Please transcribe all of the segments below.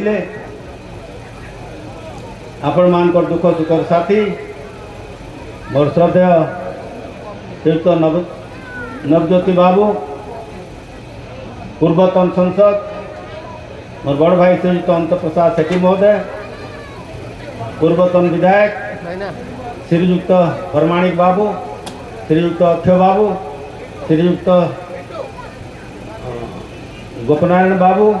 आसिले आपण मान दुख सुख साथी वर्षदेह तीर्थ नव नवज्योति बाबू पूर्वतन संसद मोर बड़ भाई श्रीयुक्त अंत प्रसाद सेठी महोदय पूर्वतन विधायक श्रीयुक्त प्रमाणिक बाबू श्रीयुक्त अक्षय बाबू श्रीयुक्त गोपनारायण बाबू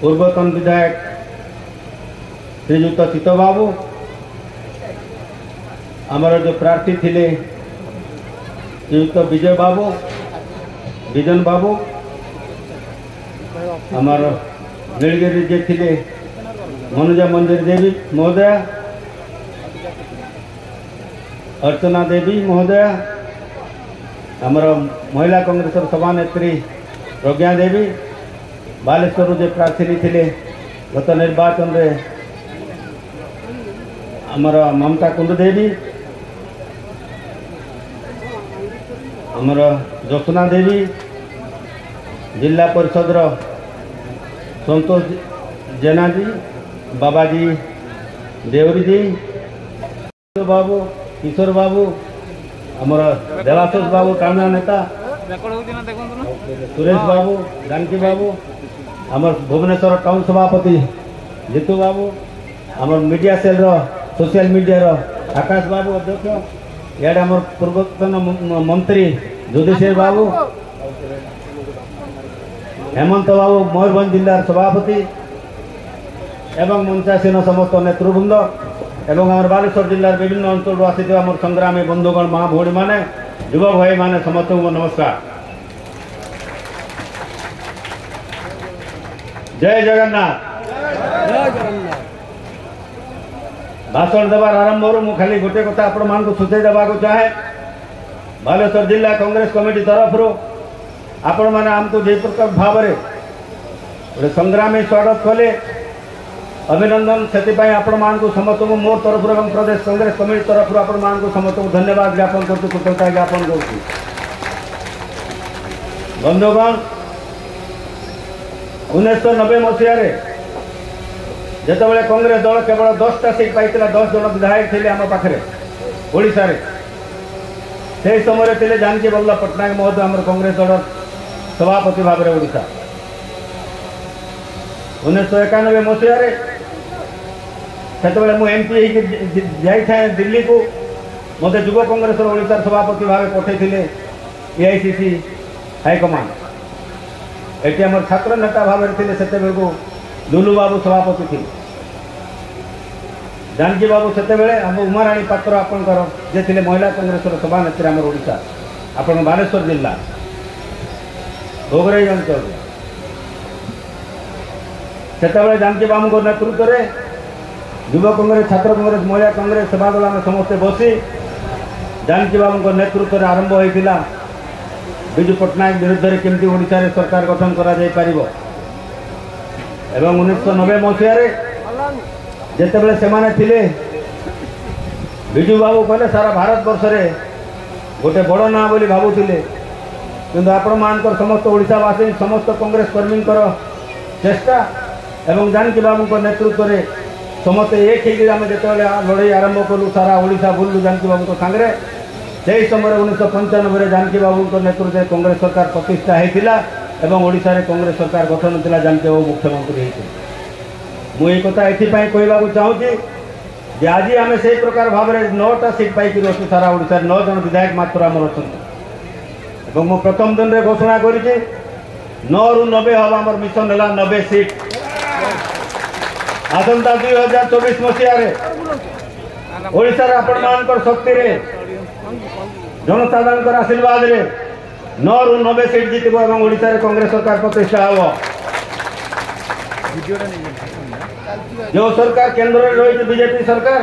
पूर्वतन विधायक श्रीजुक्त चित्त बाबू आमर जो प्रार्थी थे श्रीयुक्त विजय बाबू विजन बाबू आमर नीलगिरी जे थे मनोजा मंदिर देवी महोदया अर्चना देवी महोदया आमर महिला कंग्रेस सभानेत्री प्रज्ञा देवी बालेश्वर जो प्रार्थी थे गत तो निर्वाचन आमर ममता कुंडदेवी आमर जोत्ना देवी जिला परिषद संतोष जेनाजी बाबाजी देवरी जी बाबू किशोर बाबू आमर देवाशोष बाबू टाणा नेता तो सुरेश बाबू जानकी बाबू আমার ভুবনেশ্বর টাউন সভাপতি জিতু বাবু আমার মিডিয়া সেলর সোশিয়াল মিডিয়ার আকাশ বাবু অধ্যক্ষ ইয়াড আমার পূর্বতন মন্ত্রী যুধিষ্ঠির বাবু হেমন্ত বাবু ময়ূরভঞ্জ জেলার সভাপতি এবং মঞ্চাসীন সমস্ত নেতৃবৃন্দ এবং আমার বালেশ্বর জেলার বিভিন্ন অঞ্চল আসি আমার সংগ্রামী বন্ধুগণ মা ভৌণী মানে যুব ভাই মানে সমস্ত নমস্কার जय जगन्नाथ भाषण देवार आरंभ करूँ खाली गोटे कथा आपण सूचई देवा चाहे बालेश्वर जिला कांग्रेस कमिटी तरफ आपण मैंने आमको जो प्रकार भाव में गोटे संग्रामी स्वागत कले अभिनंदन से आपण मानक समस्त को मोर तरफ प्रदेश कांग्रेस कमिटी तरफ आपण मानक समस्त को धन्यवाद ज्ञापन करता कृतज्ञता ज्ञापन कर बंधुगण ଉଣେଇଶହ ନବେ ମସିହାରେ ଯେତେବେଳେ କଂଗ୍ରେସ ଦଳ କେବଳ ଦଶଟା ସିଟ୍ ପାଇଥିଲା ଦଶ ଜଣ ବିଧାୟକ ଥିଲେ ଆମ ପାଖରେ ଓଡ଼ିଶାରେ ସେହି ସମୟରେ ଥିଲେ ଜାନକୀ ବଲ୍ଲଭ ପଟ୍ଟନାୟକ ମହୋଦୟ ଆମର କଂଗ୍ରେସ ଦଳର ସଭାପତି ଭାବରେ ଓଡ଼ିଶା ଉଣେଇଶହ ଏକାନବେ ମସିହାରେ ସେତେବେଳେ ମୁଁ ଏମ୍ପି ହେଇକି ଯାଇଥାଏ ଦିଲ୍ଲୀକୁ ମୋତେ ଯୁବ କଂଗ୍ରେସର ଓଡ଼ିଶାର ସଭାପତି ଭାବେ ପଠାଇଥିଲେ ଏଆଇସିସି ହାଇକମାଣ୍ଡ ଏଠି ଆମର ଛାତ୍ର ନେତା ଭାବରେ ଥିଲେ ସେତେବେଳକୁ ଦୁଲୁବାବୁ ସଭାପତି ଥିଲେ ଜାନକୀ ବାବୁ ସେତେବେଳେ ଆମ ଉମାରାଣୀ ପାତ୍ର ଆପଣଙ୍କର ଯେ ଥିଲେ ମହିଳା କଂଗ୍ରେସର ସଭାନେତ୍ରୀ ଆମର ଓଡ଼ିଶା ଆପଣଙ୍କ ବାଲେଶ୍ୱର ଜିଲ୍ଲା ଭୋଗରାଇ ଅଞ୍ଚଳରେ ସେତେବେଳେ ଜାନକୀ ବାବୁଙ୍କ ନେତୃତ୍ୱରେ ଯୁବ କଂଗ୍ରେସ ଛାତ୍ର କଂଗ୍ରେସ ମହିଳା କଂଗ୍ରେସ ସଭାଦଳ ଆମେ ସମସ୍ତେ ବସି ଜାନକୀ ବାବୁଙ୍କ ନେତୃତ୍ୱରେ ଆରମ୍ଭ ହୋଇଥିଲା ବିଜୁ ପଟ୍ଟନାୟକ ବିରୁଦ୍ଧରେ କେମିତି ଓଡ଼ିଶାରେ ସରକାର ଗଠନ କରାଯାଇପାରିବ ଏବଂ ଉଣେଇଶହ ନବେ ମସିହାରେ ଯେତେବେଳେ ସେମାନେ ଥିଲେ ବିଜୁ ବାବୁ କହିଲେ ସାରା ଭାରତବର୍ଷରେ ଗୋଟେ ବଡ଼ ନାଁ ବୋଲି ଭାବୁଥିଲେ କିନ୍ତୁ ଆପଣମାନଙ୍କର ସମସ୍ତ ଓଡ଼ିଶାବାସୀ ସମସ୍ତ କଂଗ୍ରେସ କର୍ମୀଙ୍କର ଚେଷ୍ଟା ଏବଂ ଜାନକୀ ବାବୁଙ୍କ ନେତୃତ୍ୱରେ ସମସ୍ତେ ଏକ ହେଇକି ଆମେ ଯେତେବେଳେ ଲଢ଼େଇ ଆରମ୍ଭ କଲୁ ସାରା ଓଡ଼ିଶା ବୁଲିଲୁ ଜାନକୀ ବାବୁଙ୍କ ସାଙ୍ଗରେ সেই সময় উনিশশো পঞ্চানব্বইরে জানকীবাবুঙ্ নেতৃত্বে কংগ্রেস সরকার প্রতিষ্ঠা হয়েছিল এবং ওড়শার কংগ্রেস সরকার গঠন হয়েছিল জানকীবাবু মুখ্যমন্ত্রী হয়েছিল মু এই কথা এপাই কহবাকে চাহি যে আজ আমি সেই প্রকার ভাবে নটা সিট পাইকি অছু সারা ওড়শার ন জন বিধায়ক মাত্র আমার অনেক এবং মু প্রথম দিনের ঘোষণা করেছি নু নবে হব আমার মিশন হল নবে সিট আসন্তা দুই হাজার চব্বিশ মশিয়ার আপন মান শক্তি जनसाधारण आशीर्वाद नौ रु नबे सीट जितबार कंग्रेस सरकार प्रतिष्ठा हे जो सरकार केन्द्र रही बीजेपी सरकार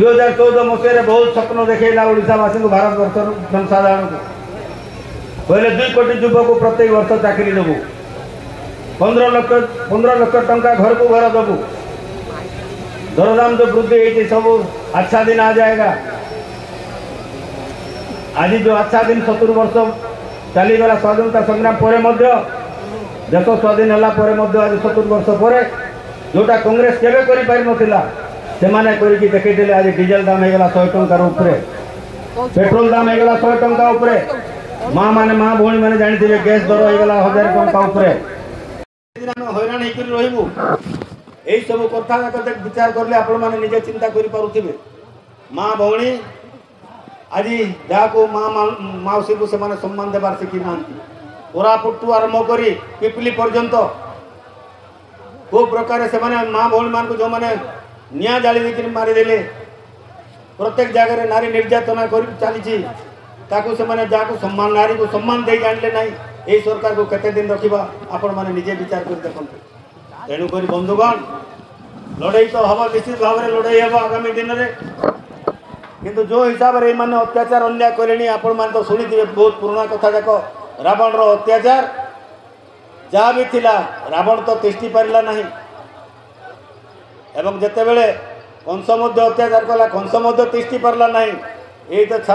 दु हजार चौदह मसीह बहुत स्वप्न देखलासी को भारत बर्ष जनसाधारण को कहले दुई कोटी युवक प्रत्येक वर्ष चाकरी देवु पंद्रह लक्ष पंद्रह लक्ष टा घर को घर देवु दरदाम जो वृद्धि सब अच्छा दिन आ जाएगा আজ যে আচ্ছাদিন সতুর বর্ষ চালগলা স্বাধীনতা সংগ্রাম পরে দেশ স্বাধীন হল পরে আজ সতুর বর্ষ পরে যেটা কংগ্রেস কেবে করে পারি নথিলা সেমানে করিকি দেখাইলে আজ ডিজেল দাম হয়ে গেল শহে টঙ্কার উপরে পেট্রোল দাম হয়ে গেল শহে টঙ্কা উপরে মা মানে মা ভৌণী মানে জাঁথিবে গ্যাস দর হয়ে গেল হাজার টঙ্কা উপরে হইরাণ হয়ে রহবু এইসব কথা বিচার করলে আপনার নিজে চিন্তা করে পুথিবে মা ভৌণী आजी जहाँ मौसी को सम्मान देवार शिखी ना कोरापुटू आरंभ कर पिपिली पर्यत को प्रकार से माँ भाग जो मैंने निआ जा मारिदेले प्रत्येक जगह नारी निर्यातना चली सम्मान नारी को सम्मान दे जानले ना ये सरकार को कते दिन रखा आपण मैंने निजे विचार कर देखते तेणुक बंधुगण लड़े तो हम निश्चित भाव लड़े हम आगामी दिन में তো জো হিসাব আর এই মানে অত্যাচার অন্যায় করেননি আপন মান তো শুনি দিয়ে বহুত পুরণা কথা যাক রাবণৰ অত্যাচার যা বিতিলা রাবণ তো তিষ্ঠি পৰলা নাই এবং জেতেবেলে কোনসা মধ্য অত্যাচার কৰলা কোনসা মধ্য তিষ্ঠি পৰলা নাই এই তা ছা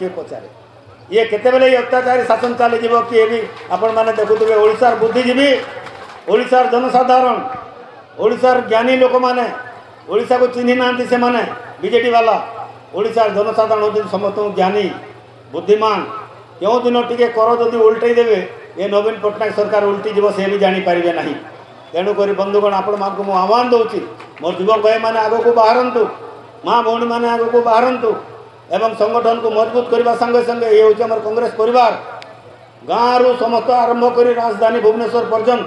কি কোচালে ই কেতেবেলে অত্যাচারী শাসন চলে দিব কি আমি আপন মানে দেবতেলে ওড়িশাৰ বুদ্ধি জীবি ওড়িশাৰ জনসাধাৰণ ওড়িশাৰ জ্ঞানী লোক মানে ওড়িশা কো চিনি নাନ୍ତି সে মানে বিজেপি वाला ओडार जनसाधारण हूँ समस्त ज्ञानी बुद्धिमान क्यों दिन टी कर उल्टई देवे ये नवीन पट्टनायक सरकार उल्टी जब सी भी जापारे ना तेणुक बंधुगण आप आहवान दूसरी मो जुव भाई मैंने आग को बाहर माँ भी मैंने आग को बाहर एवं संगठन को मजबूत करने संगे संगे ये हूँ कंग्रेस पर गाँव रु सम आरंभ कर राजधानी भुवनेश्वर पर्यटन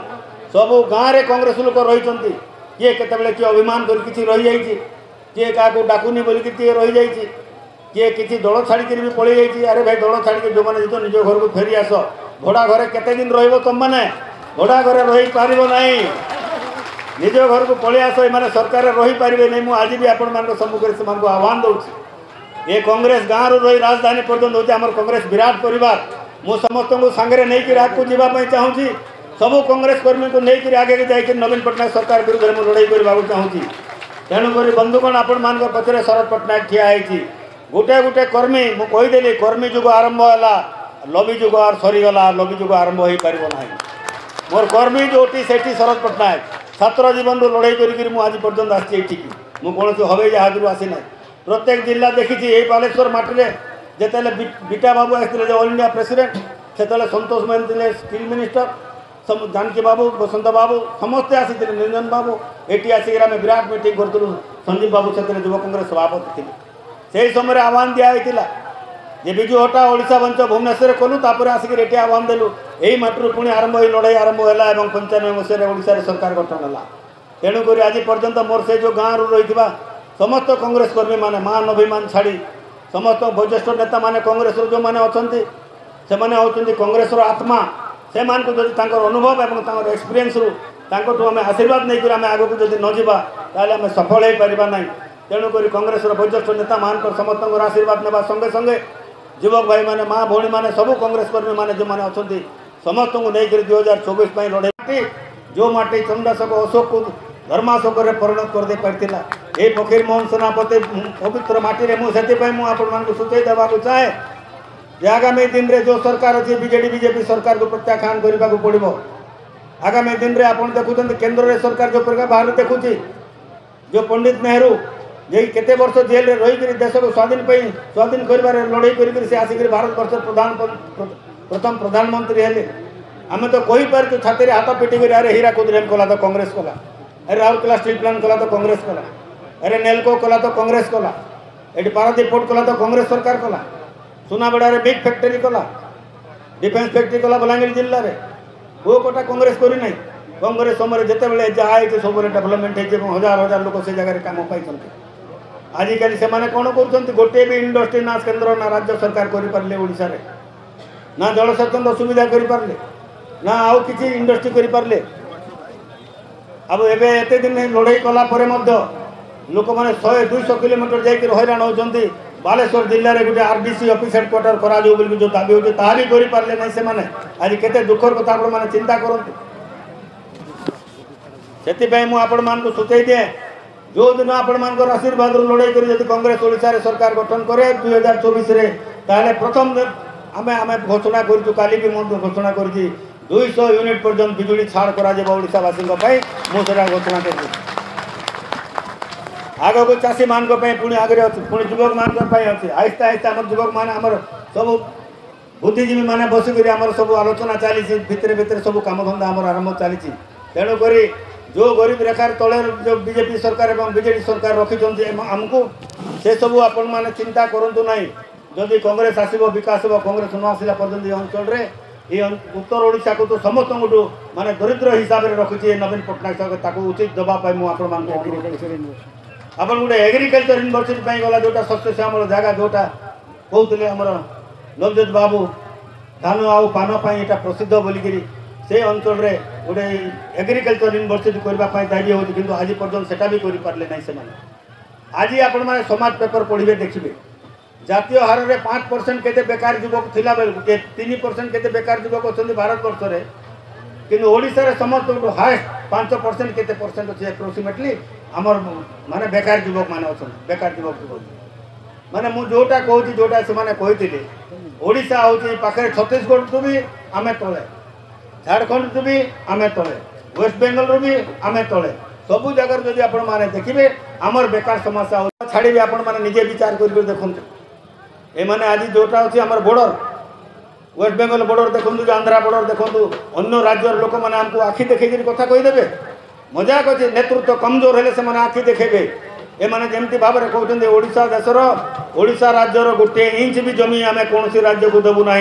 सब गाँव में कंग्रेस लोक रही किए के किए अभिमान कर किसी रही जाइए किए क्या डाकुनी बोल टे रही जाए किए कि दल छाड़ी भी पलि जाइए अरे भाई दल छाड़ी जो मैंने निज घर को फेरी आस भड़ा घरे के दिन रोब तुम मैंने भड़ा घरे रही पार ना निज घर को पलि आस ये सरकार रही पारे नहीं मुझे आज भी आपण से आह्वान दूसरी ये कंग्रेस गाँव रही राजधानी पर्यटन होती आम कंग्रेस विराट पर मुस्त समस्त सांगे नहीं आगे जावाई चाहूँगी सबू कंग्रेस कर्मी को लेकर आगे जाकर नवीन पट्टनायक सरकार विरोध में लड़ाई करवाक चाहूँगी ତେଣୁକରି ବନ୍ଧୁଗଣ ଆପଣମାନଙ୍କ ପଛରେ ଶରଦ ପଟ୍ଟନାୟକ ଠିଆ ହେଇଛି ଗୋଟେ ଗୋଟେ କର୍ମୀ ମୁଁ କହିଦେଲି କର୍ମୀ ଯୁଗ ଆରମ୍ଭ ହେଲା ଲବି ଯୁଗ ସରିଗଲା ଲବି ଯୁଗ ଆରମ୍ଭ ହୋଇପାରିବ ନାହିଁ ମୋର କର୍ମୀ ଯେଉଁଠି ସେଠି ଶରଦ ପଟ୍ଟନାୟକ ଛାତ୍ର ଜୀବନରୁ ଲଢ଼େଇ କରିକିରି ମୁଁ ଆଜି ପର୍ଯ୍ୟନ୍ତ ଆସିଛି ଏଠିକି ମୁଁ କୌଣସି ହବେଇ ଜାହାଜରୁ ଆସିନାହିଁ ପ୍ରତ୍ୟେକ ଜିଲ୍ଲା ଦେଖିଛି ଏଇ ବାଲେଶ୍ୱର ମାଟିରେ ଯେତେବେଳେ ବିଟା ବାବୁ ଆସିଥିଲେ ଯେ ଅଲ୍ ଇଣ୍ଡିଆ ପ୍ରେସିଡେଣ୍ଟ ସେତେବେଳେ ସନ୍ତୋଷ ମହାନ୍ତି ଥିଲେ ଷ୍ଟିଲ୍ ମିନିଷ୍ଟର ଜାନକୀ ବାବୁ ବସନ୍ତ ବାବୁ ସମସ୍ତେ ଆସିଥିଲେ ନିରଞ୍ଜନ ବାବୁ ଏଠି ଆସିକରି ଆମେ ବିରାଟ ମିଟିଂ କରୁଥିଲୁ ସଞ୍ଜୀବ ବାବୁ ସେଥିରେ ଯୁବ କଂଗ୍ରେସ ସଭାପତି ଥିଲେ ସେହି ସମୟରେ ଆହ୍ୱାନ ଦିଆହେଇଥିଲା ଯେ ବିଜୁ ହଟା ଓଡ଼ିଶା ବଞ୍ଚ ଭୁବନେଶ୍ୱରରେ କଲୁ ତାପରେ ଆସିକରି ଏଠି ଆହ୍ୱାନ ଦେଲୁ ଏହି ମାଟିରୁ ପୁଣି ଆରମ୍ଭ ଏହି ଲଢ଼େଇ ଆରମ୍ଭ ହେଲା ଏବଂ ପଞ୍ଚାନବେ ମସିହାରେ ଓଡ଼ିଶାରେ ସରକାର ଗଠନ ହେଲା ତେଣୁକରି ଆଜି ପର୍ଯ୍ୟନ୍ତ ମୋର ସେ ଯେଉଁ ଗାଁରୁ ରହିଥିବା ସମସ୍ତ କଂଗ୍ରେସ କର୍ମୀମାନେ ମହା ନବୀମାନ ଛାଡ଼ି ସମସ୍ତ ବୟୋଜ୍ୟେଷ୍ଠ ନେତାମାନେ କଂଗ୍ରେସରୁ ଯେଉଁମାନେ ଅଛନ୍ତି ସେମାନେ ହେଉଛନ୍ତି କଂଗ୍ରେସର ଆତ୍ମା से अनुभव और एक्सपीरियंसु आम आशीर्वाद नहीं आम आगे जो ना तो सफल हो पारा ना तेणुक कंग्रेस वरिष्ठ नेता मान समस्त आशीर्वाद ना संगे संगे युवक भाई मैंने माँ भौणी मैंने सब कंग्रेस कर्मी मैंने जो मैंने अच्छा समस्त को लेकर दुई हजार चौबीस में लड़े जो मटी चंद्रशोक अशोक को धर्माशोक परिणत कर दे पार्ला ये फकीर मोहन सेनापति पवित्र मटी से मुझे आपचाई देवा चाहे आगामी दिन में जो सरकार अच्छे बीजेडी बीजेपी सरकार को प्रत्याख्यान करने को पड़ो आगामी दिन में आज देखुं केन्द्र सरकार जो प्रकार बाहर देखुची जो पंडित नेहरू जे केते बर्ष जेल में रहीकि देश को स्वाधीन स्वाधीन कर लड़े कर आसिक भारत वर्ष प्रधान प्रथम प्रधानमंत्री है आम तो कहीपार छाती हाथ पिटिक अरे हीराकुद रेम कला तो कांग्रेस कला अरे राउरकेला स्टील प्लांट कला तो कंग्रेस कला अरे नेलको कला तो कांग्रेस कला ये पारादीप पोर्ट कला तो कांग्रेस सरकार कला ସୁନାବେଡ଼ାରେ ବିଗ୍ ଫ୍ୟାକ୍ଟରୀ କଲା ଡିଫେନ୍ସ ଫ୍ୟାକ୍ଟରୀ କଲା ବଲାଙ୍ଗୀର ଜିଲ୍ଲାରେ କୋଉ କୋଟା କଂଗ୍ରେସ କରିନାହିଁ କଂଗ୍ରେସ ସମୟରେ ଯେତେବେଳେ ଯାହା ହେଇଛି ସବୁରେ ଡେଭଲପମେଣ୍ଟ ହେଇଛି ଏବଂ ହଜାର ହଜାର ଲୋକ ସେ ଜାଗାରେ କାମ ପାଇଛନ୍ତି ଆଜିକାଲି ସେମାନେ କ'ଣ କରୁଛନ୍ତି ଗୋଟିଏ ବି ଇଣ୍ଡଷ୍ଟ୍ରି ନା କେନ୍ଦ୍ର ନା ରାଜ୍ୟ ସରକାର କରିପାରିଲେ ଓଡ଼ିଶାରେ ନା ଜଳସେଚନର ସୁବିଧା କରିପାରିଲେ ନା ଆଉ କିଛି ଇଣ୍ଡଷ୍ଟ୍ରି କରିପାରିଲେ ଆଉ ଏବେ ଏତେ ଦିନ ଲଢ଼େଇ କଲା ପରେ ମଧ୍ୟ ଲୋକମାନେ ଶହେ ଦୁଇଶହ କିଲୋମିଟର ଯାଇକି ହଇରାଣ ହେଉଛନ୍ତି बालेश्वर जिले में गोटे आरडीसी अफिस हेडक्वार्टर करा जो भी जो दावी होती ता भी करें ना से आज के दुखर कथ मैंने चिंता करते से आपण मान सूचाई दिए जो दिन आपण मान आशीर्वाद लड़े कर कंग्रेस ओडार सरकार गठन कै दुई हजार चौबीस प्रथम आम आम घोषणा करोषणा कर दुई यूनिट पर्यटन विजुड़ी छाड़ करवासी मुझे घोषणा कर ଆଗକୁ ଚାଷୀମାନଙ୍କ ପାଇଁ ପୁଣି ଆଗରେ ଅଛି ପୁଣି ଯୁବକମାନଙ୍କ ପାଇଁ ଅଛି ଆସ୍ତେ ଆସ୍ତେ ଆମର ଯୁବକମାନେ ଆମର ସବୁ ବୁଦ୍ଧିଜୀବୀମାନେ ବସିକରି ଆମର ସବୁ ଆଲୋଚନା ଚାଲିଛି ଭିତରେ ଭିତରେ ସବୁ କାମଧନ୍ଦା ଆମର ଆରମ୍ଭ ଚାଲିଛି ତେଣୁକରି ଯେଉଁ ଗରିବ ରେଖାର ତଳେ ଯେଉଁ ବିଜେପି ସରକାର ଏବଂ ବିଜେଡ଼ି ସରକାର ରଖିଛନ୍ତି ଆମକୁ ସେସବୁ ଆପଣମାନେ ଚିନ୍ତା କରନ୍ତୁ ନାହିଁ ଯଦି କଂଗ୍ରେସ ଆସିବ ବିକାଶ ହେବ କଂଗ୍ରେସ ନ ଆସିଲା ପର୍ଯ୍ୟନ୍ତ ଏ ଅଞ୍ଚଳରେ ଏ ଉତ୍ତର ଓଡ଼ିଶାକୁ ତ ସମସ୍ତଙ୍କଠୁ ମାନେ ଦରିଦ୍ର ହିସାବରେ ରଖିଛି ନବୀନ ପଟ୍ଟନାୟକ ତାକୁ ଉଚିତ ଦେବା ପାଇଁ ମୁଁ ଆପଣମାନଙ୍କୁ ଅନୁରୋଧ କରୁଛି ଆପଣ ଗୋଟେ ଏଗ୍ରିକଲଚର ୟୁନିଭର୍ସିଟି ପାଇଁ ଗଲା ଯେଉଁଟା ସସ୍ୟ ଆମର ଜାଗା ଯେଉଁଟା କହୁଥିଲେ ଆମର ନବଜୋତ ବାବୁ ଧାନ ଆଉ ପାନ ପାଇଁ ଏଇଟା ପ୍ରସିଦ୍ଧ ବୋଲିକିରି ସେ ଅଞ୍ଚଳରେ ଗୋଟେ ଏଗ୍ରିକଲଚର ୟୁନିଭର୍ସିଟି କରିବା ପାଇଁ ଦାବି ହେଉଛି କିନ୍ତୁ ଆଜି ପର୍ଯ୍ୟନ୍ତ ସେଟା ବି କରିପାରିଲେ ନାହିଁ ସେମାନେ ଆଜି ଆପଣମାନେ ସମାଜ ପେପର ପଢ଼ିବେ ଦେଖିବେ ଜାତୀୟ ହାରରେ ପାଞ୍ଚ ପରସେଣ୍ଟ କେତେ ବେକାର ଯୁବକ ଥିଲା ବେଳକୁ ତିନି ପରସେଣ୍ଟ କେତେ ବେକାର ଯୁବକ ଅଛନ୍ତି ଭାରତବର୍ଷରେ କିନ୍ତୁ ଓଡ଼ିଶାରେ ସମସ୍ତଙ୍କଠୁ ହାଏଷ୍ଟ ପାଞ୍ଚ ପରସେଣ୍ଟ କେତେ ପରସେଣ୍ଟ ଅଛି ଆପ୍ରୋକ୍ସିମେଟଲି আমার ମାନେ ବେକାର ଯୁବକମାନେ ଅଛନ୍ତି ବେକାର ଯୁବକ ଯୁବକ ମାନେ ମୁଁ ଯେଉଁଟା କହୁଛି ଯେଉଁଟା ସେମାନେ କହିଥିଲେ ଓଡ଼ିଶା ହେଉଛି ପାଖରେ ଛତିଶଗଡ଼ରୁ ବି ଆମେ ତଳେ ଝାଡ଼ଖଣ୍ଡରୁ ବି ଆମେ ତଳେ ୱେଷ୍ଟବେଙ୍ଗଲରୁ ବି ଆମେ ତଳେ ସବୁ ଜାଗାରେ ଯଦି ଆପଣମାନେ ଦେଖିବେ ଆମର ବେକାର ସମସ୍ୟା ଛାଡ଼ି ବି ଆପଣମାନେ ନିଜେ ବିଚାର କରିକି ଦେଖନ୍ତୁ ଏମାନେ ଆଜି ଯେଉଁଟା ଅଛି ଆମର ବୋର୍ଡ଼ର ୱେଷ୍ଟବେଙ୍ଗଲ ବୋର୍ଡ଼ର ଦେଖନ୍ତୁ ଆନ୍ଧ୍ରା ବୋର୍ଡ଼ର ଦେଖନ୍ତୁ ଅନ୍ୟ ରାଜ୍ୟର ଲୋକମାନେ ଆମକୁ ଆଖି ଦେଖେଇକିରି କଥା କହିଦେବେ मजाक अच्छे नेतृत्व कमजोर हेले से आखि देखे एमने जमी भाव में कहते ओडा देशर ओडा राज्यर गोटे इंच भी जमी आम कौन राज्य को देवू ना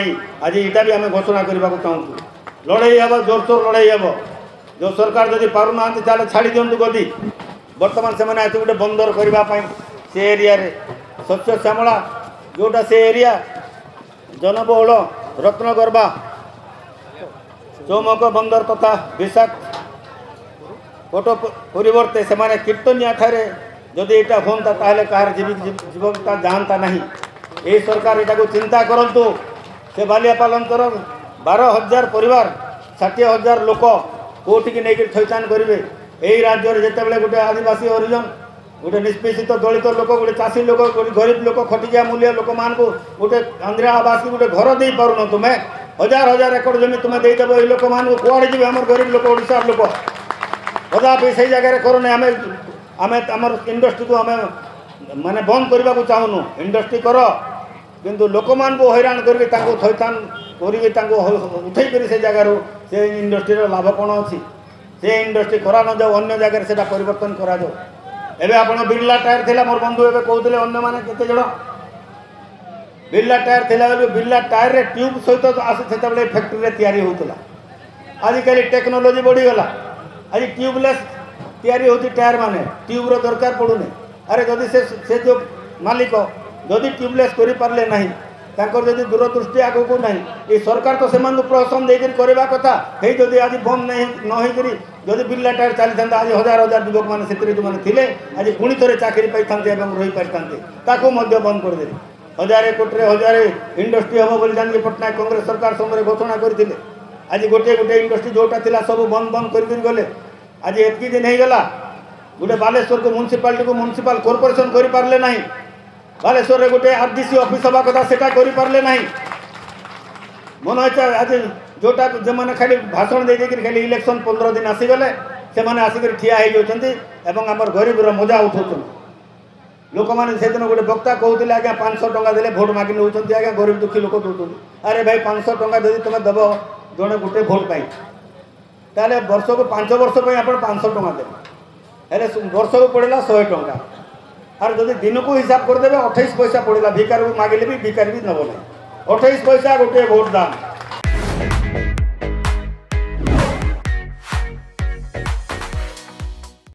आज यहाँ भी आम घोषणा करने को चाहूँ लड़े हे जोरसोर लड़े हे जो सरकार जदि पार ना छाड़ छाड़ी दिंतु गदी बर्तमान से गोटे बंदर करने से एरिया शस्य श्यामला जोटा से एरिया जनबहुल रत्नगर्वा चौमक बंदर तथा विशाख ଫଟୋ ପରିବର୍ତ୍ତେ ସେମାନେ କୀର୍ତ୍ତନିଆ ଠାରେ ଯଦି ଏଇଟା ହୁଅନ୍ତା ତାହେଲେ କାହାର ଜୀବନଟା ଯାଆନ୍ତା ନାହିଁ ଏହି ସରକାର ଏଟାକୁ ଚିନ୍ତା କରନ୍ତୁ ସେ ବାଲିଆପାଲଙ୍କର ବାର ହଜାର ପରିବାର ଷାଠିଏ ହଜାର ଲୋକ କେଉଁଠିକି ନେଇକରି ଥଇଥାନ କରିବେ ଏହି ରାଜ୍ୟରେ ଯେତେବେଳେ ଗୋଟେ ଆଦିବାସୀ ହରିଜନ ଗୋଟେ ନିଷ୍ପେଷିତ ଦଳିତ ଲୋକ ଗୋଟେ ଚାଷୀ ଲୋକ ଗୋଟେ ଗରିବ ଲୋକ ଖଟିକିଆ ମୂଲିଆ ଲୋକମାନଙ୍କୁ ଗୋଟେ ଆନ୍ଧ୍ରା ଆବାସୀ ଗୋଟେ ଘର ଦେଇପାରୁନ ତୁମେ ହଜାର ହଜାର ଏକର ଜମି ତୁମେ ଦେଇଦେବ ଏଇ ଲୋକମାନଙ୍କୁ କୁଆଡ଼େ ଯିବେ ଆମର ଗରିବ ଲୋକ ଓଡ଼ିଶାର ଲୋକ ଅଧା ବି ସେଇ ଜାଗାରେ କରୁନି ଆମେ ଆମେ ଆମର ଇଣ୍ଡଷ୍ଟ୍ରିକୁ ଆମେ ମାନେ ବନ୍ଦ କରିବାକୁ ଚାହୁଁନୁ ଇଣ୍ଡଷ୍ଟ୍ରି କର କିନ୍ତୁ ଲୋକମାନଙ୍କୁ ହଇରାଣ କରିକି ତାଙ୍କୁ ଥଇଥାନ କରିକି ତାଙ୍କୁ ଉଠେଇକରି ସେ ଜାଗାରୁ ସେ ଇଣ୍ଡଷ୍ଟ୍ରିର ଲାଭ କ'ଣ ଅଛି ସେ ଇଣ୍ଡଷ୍ଟ୍ରି କରା ନଯାଉ ଅନ୍ୟ ଜାଗାରେ ସେଇଟା ପରିବର୍ତ୍ତନ କରାଯାଉ ଏବେ ଆପଣ ବିର୍ଲା ଟାୟାର ଥିଲା ମୋର ବନ୍ଧୁ ଏବେ କହୁଥିଲେ ଅନ୍ୟମାନେ କେତେ ଜଣ ବିର୍ଲା ଟାୟାର ଥିଲା ବେଳକୁ ବିର୍ଲା ଟାୟାରରେ ଟ୍ୟୁବ୍ ସହିତ ଆସି ସେତେବେଳେ ଫ୍ୟାକ୍ଟ୍ରିରେ ତିଆରି ହେଉଥିଲା ଆଜିକାଲି ଟେକ୍ନୋଲୋଜି ବଢ଼ିଗଲା आज ट्यूबलेस या टायर माने ट्यूब्र दरकार पड़ूनि अरे जदि से से जो मालिक जदि ट्यूबलेस करे ना जदि दूरदृष्टि आग को ना ये सरकार तो से प्रोत्साहन देकर करवा कथा है जदि आज बम नहीं नई जदि बिल्ला टायर चली था आज हजार हजार युवक मैंने जो मैंने आज पुणी थे चाकरी पाई रही पारिथे बंद करदे हजार कोटे हजार इंडस्ट्री हम बोली जानक पटनायक कंग्रेस सरकार समय घोषणा करते आज गोटे गोटे इंडस्ट्री जोटा सब बंद बंद कर आज एतक दिन होगा गोटे बालेश्वर को म्यूनिशिपाल को म्यूनिशिपाल कर्पोरेसन करें ना बालेश्वर में गोटे आर डी सी अफिस् हवा कथा से पारे ना मन आज जोटा जो खाली भाषण दे खाली इलेक्शन पंद्रह दिन आसीगले से आसिक ठिया होमर गरीब मजा उठाऊ लोक मैंने से दिन गोटे वक्ता कहते आज्ञा पाँच टाँग दे भोट मागि नौ आज गरीब दुखी लोक दौर अरे भाई पाँच टाँग जब तुम दब ଜଣେ ଗୋଟେ ଭୋଟ୍ ପାଇଁ ତାହେଲେ ବର୍ଷକୁ ପାଞ୍ଚ ବର୍ଷ ପାଇଁ ଆପଣ ପାଞ୍ଚଶହ ଟଙ୍କା ଦେବେ ହେଲେ ବର୍ଷକୁ ପଡ଼ିଲା ଶହେ ଟଙ୍କା আর যদি দিনকু হিসাব করে দেবে অঠাইশ পয়সা পড়া ভিকারু মাগিলে বি ভিকারি বি নেব না অঠাইশ পয়সা গোটিয়ে ভোট দাম